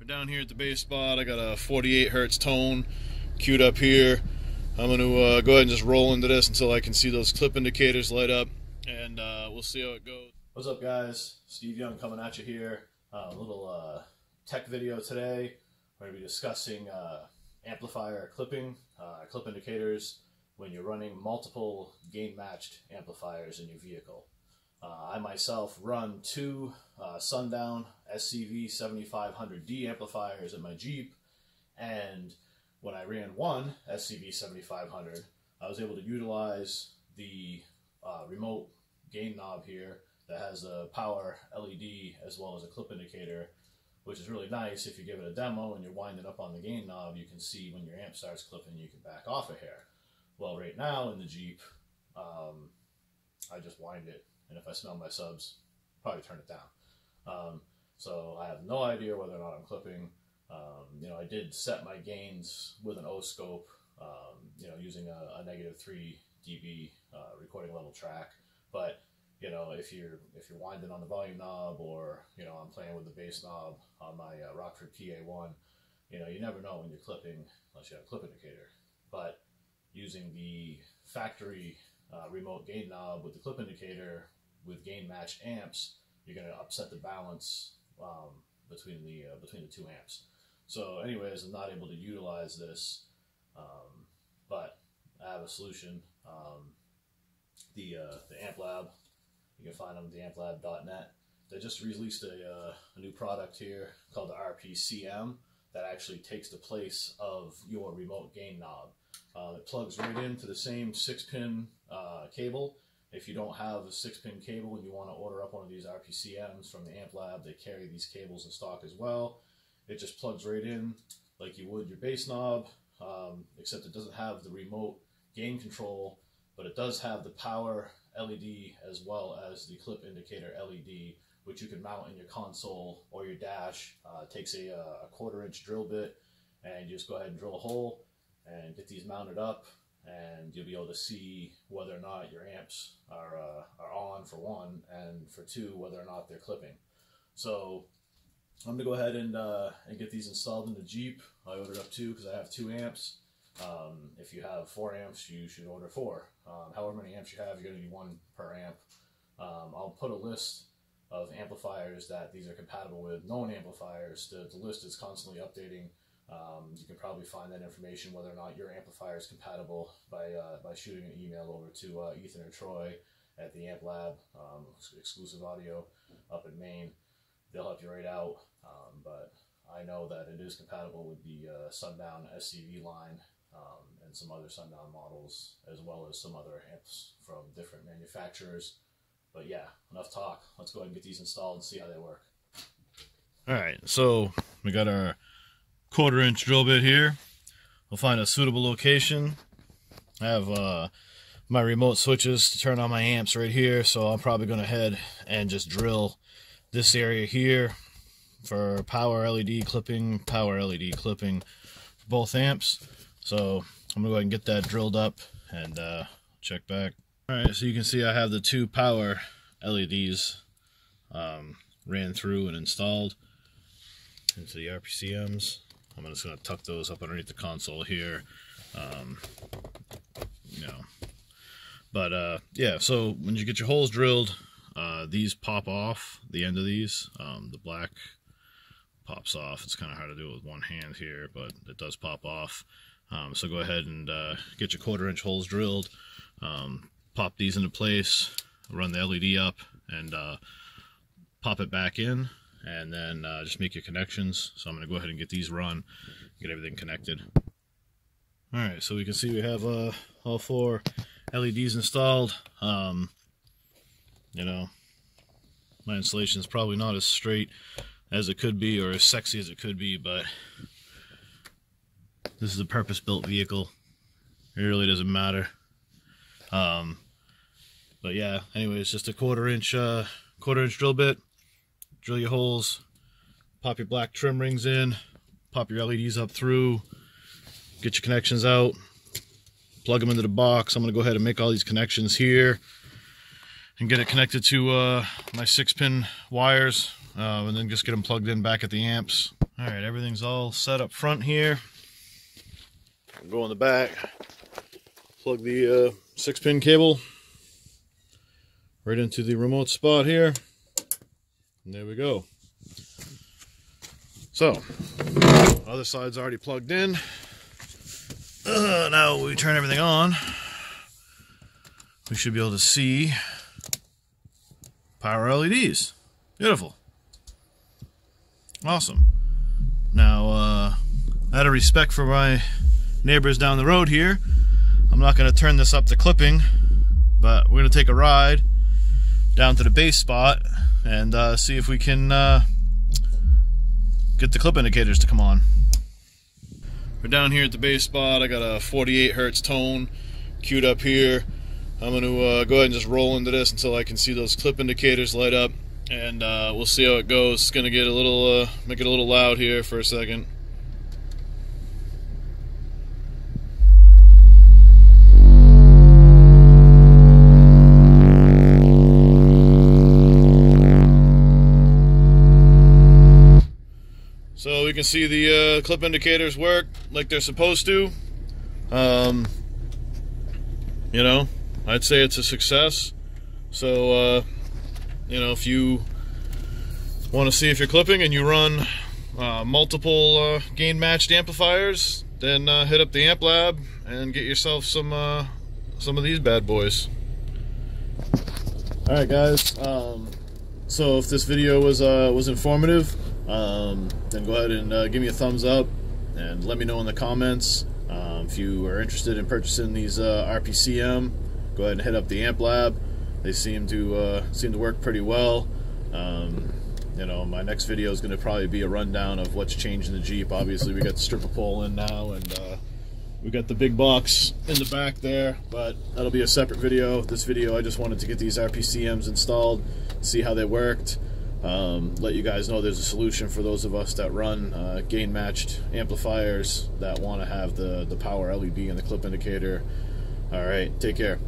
We're down here at the base spot. I got a 48 hertz tone queued up here. I'm going to uh, go ahead and just roll into this until I can see those clip indicators light up, and uh, we'll see how it goes. What's up, guys? Steve Young coming at you here. Uh, a little uh, tech video today. We're going to be discussing uh, amplifier clipping, uh, clip indicators when you're running multiple gain matched amplifiers in your vehicle. I myself run two Sundown SCV 7500D amplifiers in my Jeep, and when I ran one SCV 7500, I was able to utilize the uh, remote gain knob here that has a power LED as well as a clip indicator, which is really nice. If you give it a demo and you're winding up on the gain knob, you can see when your amp starts clipping, you can back off a hair. Well, right now in the Jeep, um, I just wind it, and if I smell my subs, probably turn it down. Um, so I have no idea whether or not I'm clipping. Um, you know, I did set my gains with an O-scope, um, you know, using a, a negative 3 dB uh, recording level track. But, you know, if you're if you're winding on the volume knob or, you know, I'm playing with the bass knob on my uh, Rockford PA1, you know, you never know when you're clipping unless you have a clip indicator. But using the factory uh, remote gain knob with the clip indicator with gain matched amps, you're going to upset the balance um, between the uh, between the two amps. So anyways, I'm not able to utilize this, um, but I have a solution. Um, the, uh, the Amp Lab, you can find them at theamplab.net. They just released a, uh, a new product here called the RPCM that actually takes the place of your remote gain knob. Uh, it plugs right into the same six pin uh, cable. If you don't have a six pin cable and you want to order up one of these RPCMs from the Amp Lab, they carry these cables in stock as well. It just plugs right in like you would your bass knob, um, except it doesn't have the remote gain control, but it does have the power LED as well as the clip indicator LED, which you can mount in your console or your dash. Uh, takes a, uh, a quarter inch drill bit and you just go ahead and drill a hole and get these mounted up and you'll be able to see whether or not your amps are, uh, are on for one and for two whether or not they're clipping. So I'm gonna go ahead and uh, and get these installed in the Jeep. I ordered up two because I have two amps. Um, if you have four amps, you should order four. Um, however many amps you have, you're gonna need one per amp. Um, I'll put a list of amplifiers that these are compatible with, known amplifiers. The, the list is constantly updating. Um, you can probably find that information whether or not your amplifier is compatible by uh, by shooting an email over to uh, Ethan or Troy at the Amp Lab, um, exclusive audio up in Maine. They'll help you right out. Um, but I know that it is compatible with the uh, Sundown SCV line um, and some other Sundown models, as well as some other amps from different manufacturers. But yeah, enough talk. Let's go ahead and get these installed and see how they work. All right, so we got our quarter inch drill bit here. We'll find a suitable location. I have uh, my remote switches to turn on my amps right here, so I'm probably going to head and just drill this area here for power LED clipping, power LED clipping both amps. So I'm gonna go ahead and get that drilled up and uh, check back. All right, so you can see I have the two power LEDs um, ran through and installed into the RPCMs. I'm just gonna tuck those up underneath the console here. Um, you know, but uh, yeah, so when you get your holes drilled, uh, these pop off the end of these. Um, the black pops off. It's kind of hard to do it with one hand here, but it does pop off. Um, so go ahead and uh, get your quarter inch holes drilled. Um, pop these into place, run the LED up, and uh, pop it back in, and then uh, just make your connections. So I'm going to go ahead and get these run, get everything connected. All right, so we can see we have uh, all four LEDs installed. Um, you know, my installation is probably not as straight as it could be or as sexy as it could be, but this is a purpose-built vehicle. It really doesn't matter. Um, but yeah, anyways, just a quarter inch, uh, quarter inch drill bit. Drill your holes, pop your black trim rings in, pop your LEDs up through, get your connections out, plug them into the box. I'm going to go ahead and make all these connections here and get it connected to uh, my six pin wires uh, and then just get them plugged in back at the amps All right, everything's all set up front here. Go in the back, plug the uh, six pin cable right into the remote spot here. There we go. So, other side's already plugged in. Uh, now we turn everything on. We should be able to see power LEDs. Beautiful. Awesome. Now, uh, out of respect for my neighbors down the road here, I'm not going to turn this up to clipping, but we're going to take a ride down to the base spot and uh, see if we can uh, get the clip indicators to come on. We're down here at the base spot. I got a 48 hertz tone queued up here. I'm going to uh, go ahead and just roll into this until I can see those clip indicators light up and uh, we'll see how it goes. It's going to get a little, uh, make it a little loud here for a second. So we can see the uh, clip indicators work like they're supposed to. Um, you know, I'd say it's a success. So, uh, you know, if you want to see if you're clipping and you run uh, multiple uh, gain matched amplifiers, then uh, hit up the Amp Lab and get yourself some uh, some of these bad boys. All right, guys. Um, so if this video was was informative, um, then go ahead and uh, give me a thumbs up and let me know in the comments. Um, if you are interested in purchasing these uh, RPCM, go ahead and hit up the Amp Lab. They seem to uh, seem to work pretty well. Um, you know, my next video is going to probably be a rundown of what's changed in the Jeep. Obviously, we got the stripper pole in now, and uh, we got the big box in the back there, but that'll be a separate video. This video, I just wanted to get these RPCMs installed, see how they worked um, let you guys know there's a solution for those of us that run uh, gain matched amplifiers that want to have the, the power LED and the clip indicator. All right, take care.